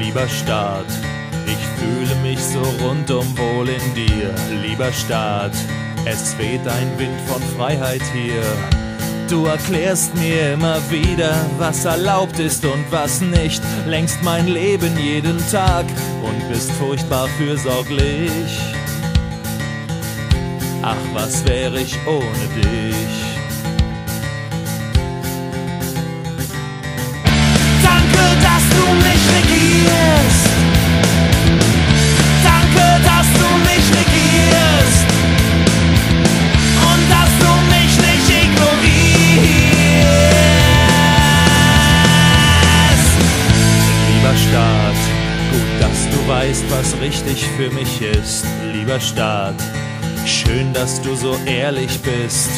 Lieber Staat, ich fühle mich so rundum wohl in dir. Lieber Staat, es weht ein Wind von Freiheit hier. Du erklärst mir immer wieder, was erlaubt ist und was nicht. Längst mein Leben jeden Tag und bist furchtbar fürsorglich. Ach, was wäre ich ohne dich? Weißt, was richtig für mich ist. Lieber Staat, schön, dass du so ehrlich bist.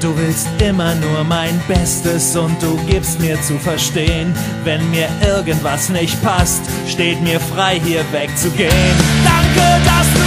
Du willst immer nur mein Bestes und du gibst mir zu verstehen, wenn mir irgendwas nicht passt, steht mir frei hier wegzugehen. Danke, dass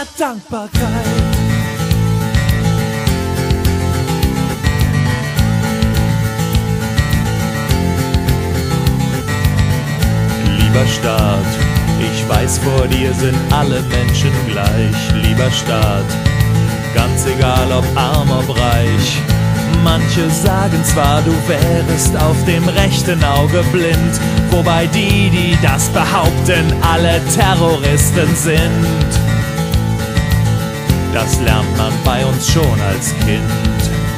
meiner Dankbarkeit. Lieber Staat, ich weiß, vor dir sind alle Menschen gleich. Lieber Staat, ganz egal ob arm, ob reich. Manche sagen zwar, du wärest auf dem rechten Auge blind, wobei die, die das behaupten, alle Terroristen sind. Das lernt man bei uns schon als Kind.